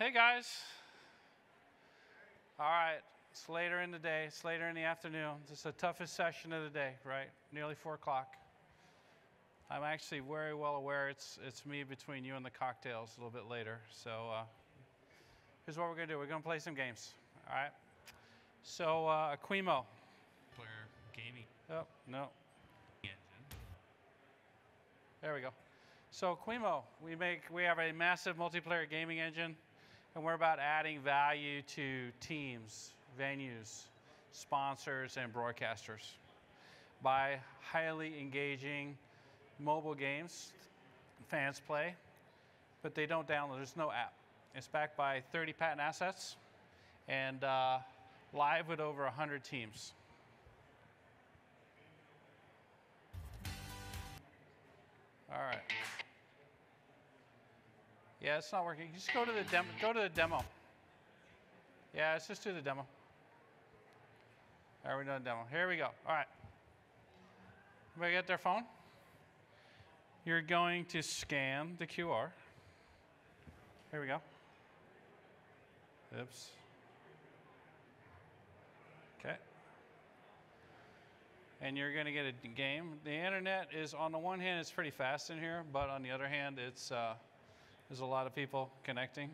Hey guys. All right, it's later in the day, it's later in the afternoon. This is the toughest session of the day, right? Nearly four o'clock. I'm actually very well aware it's, it's me between you and the cocktails a little bit later. So uh, here's what we're going to do we're going to play some games. All right? So, uh, Aquimo. Player gaming Oh, no. engine. There we go. So Aquimo, we make we have a massive multiplayer gaming engine, and we're about adding value to teams, venues, sponsors, and broadcasters by highly engaging mobile games. Fans play, but they don't download. There's no app. It's backed by 30 patent assets, and uh, live with over 100 teams. Yeah, it's not working. Just go to the demo. Go to the demo. Yeah, let's just do the demo. All right, we're doing the demo. Here we go. All right. Everybody get their phone? You're going to scan the QR. Here we go. Oops. Okay. And you're going to get a game. The internet is, on the one hand, it's pretty fast in here, but on the other hand, it's uh, there's a lot of people connecting.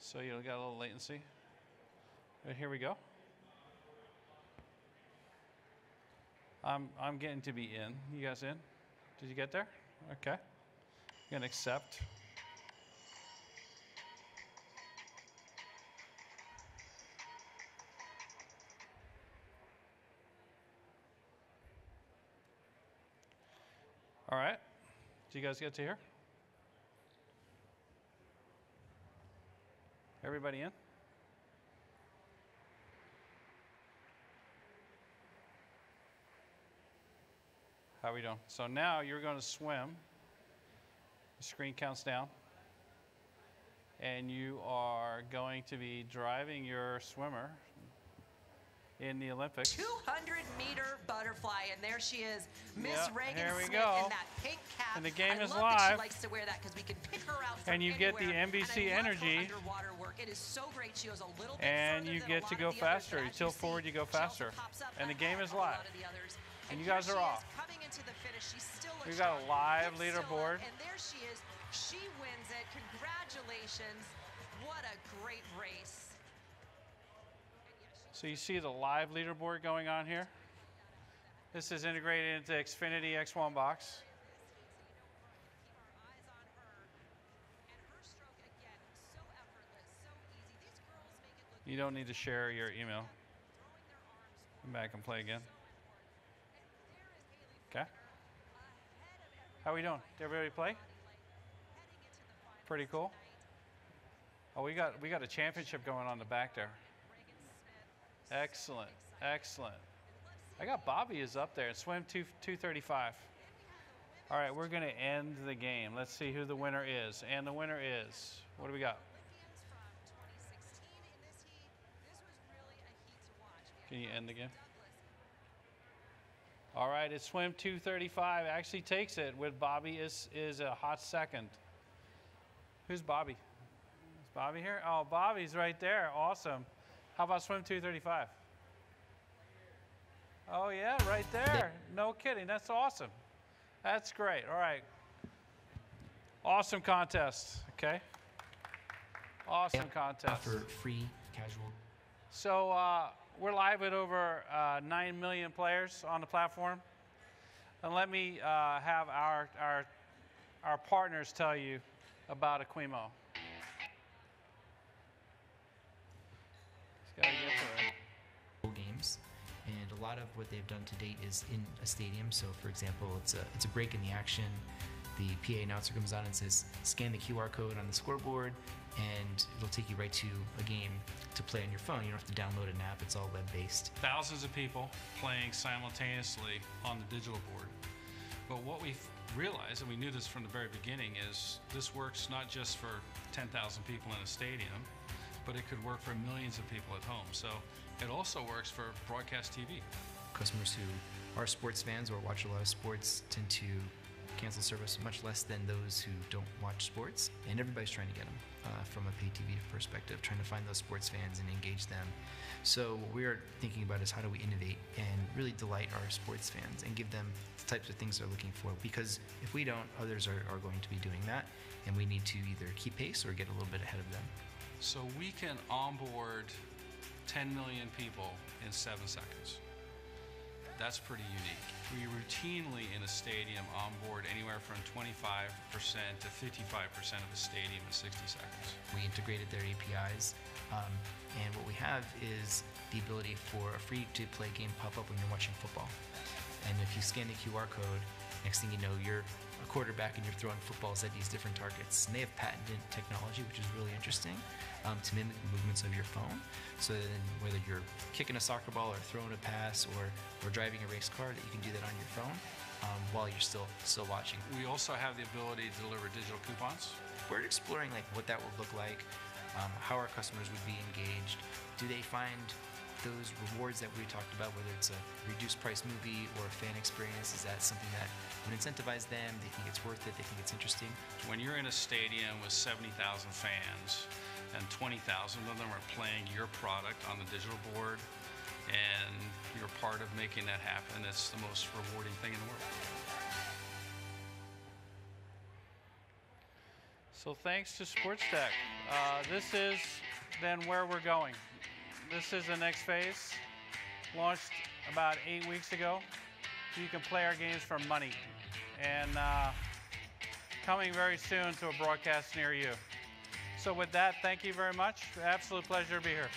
So you got a little latency. But here we go. I'm, I'm getting to be in. You guys in? Did you get there? Okay. You can accept. All right. Did you guys get to here? Everybody in? How we doing? So now you're going to swim. The screen counts down. And you are going to be driving your swimmer in the Olympics. 200 meter butterfly, and there she is, Miss Yep, Regan Smith go. in that pink cap. And the game I is love That she live. likes to wear that because we can pick her out And you get the. NBC and I love her energy. underwater work. It is so great. She goes a little bit And you get to go faster. You tilt forward, you go faster. And the game is of a lot live. And you guys are off. Coming into the finish, she still looks We've got a live up, leaderboard. And there she is. She wins it. Congratulations. So you see the live leaderboard going on here. This is integrated into Xfinity X1 box. You don't need to share your email. Come back and play again. Okay. How are we doing? Did everybody play? Pretty cool. Oh, we got we got a championship going on the back there. Excellent, excellent. I got Bobby is up there. Swim two two thirty five. All right, we're gonna end the game. Let's see who the winner is. And the winner is what do we got? Can you end the game? All right, it's swim 235. Actually takes it with Bobby is is a hot second. Who's Bobby? Is Bobby here? Oh, Bobby's right there. Awesome. How about swim 235? Oh yeah, right there. No kidding. That's awesome. That's great. All right. Awesome contest. Okay. Awesome contest. offer free casual So uh, we're live with over uh, 9 million players on the platform. And let me uh, have our, our, our partners tell you about Aquimo. Lot of what they've done to date is in a stadium. So for example it's a it's a break in the action. The PA announcer comes on and says scan the QR code on the scoreboard and it'll take you right to a game to play on your phone. You don't have to download an app. It's all web based Thousands of people playing simultaneously on the digital board. But what we've realized, and we knew this from the very beginning, is this works not just for 10,000 people in a stadium, but it could work for millions of people at home. So it also works for broadcast TV. customers who are sports fans or watch a lot of sports tend to cancel service, much less than those who don't watch sports. And everybody's trying to get them uh, from a pay TV perspective, trying to find those sports fans and engage them. So what we're thinking about is how do we innovate and really delight our sports fans and give them the types of things they're looking for. Because if we don't, others are, are going to be doing that, and we need to either keep pace or get a little bit ahead of them. So we can onboard 10 million people in seven seconds. That's pretty unique. We routinely in a stadium onboard anywhere from 25% to 55% of a stadium in 60 seconds. We integrated their APIs, um, and what we have is the ability for a free-to-play game pop up when you're watching football. And if you scan the QR code, next thing you know, you're a quarterback and you're throwing footballs at these different targets. And they have patented technology, which is really interesting, um, to mimic the movements of your phone. So then, whether you're kicking a soccer ball or throwing a pass or, or driving a race car, that you can do that on your phone um, while you're still still watching. We also have the ability to deliver digital coupons. We're exploring like what that would look like, um, how our customers would be engaged. Do they find those rewards that we talked about, whether it's a reduced price movie or a fan experience, is that something that would incentivize them? They think it's worth it. They think it's interesting. When you're in a stadium with 70,000 fans and 20,000 of them are playing your product on the digital board and you're part of making that happen, it's the most rewarding thing in the world. So thanks to Sports Tech. Uh, this is then where we're going. This is the next phase. Launched about eight weeks ago. You can play our games for money. And uh, coming very soon to a broadcast near you. So with that, thank you very much. Absolute pleasure to be here.